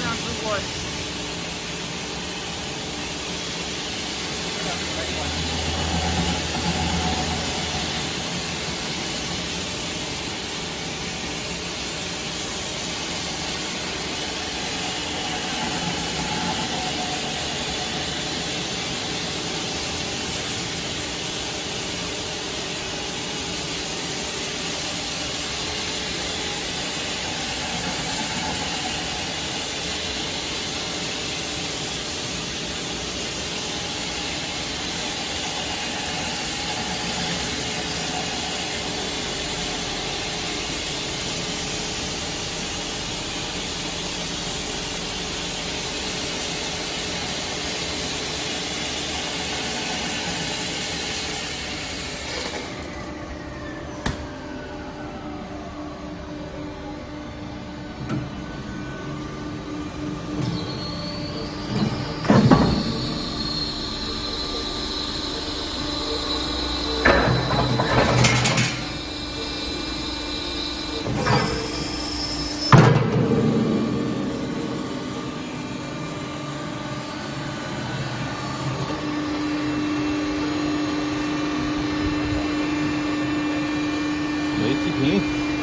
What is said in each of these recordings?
down on the one. 煤气瓶。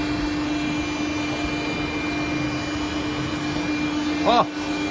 好。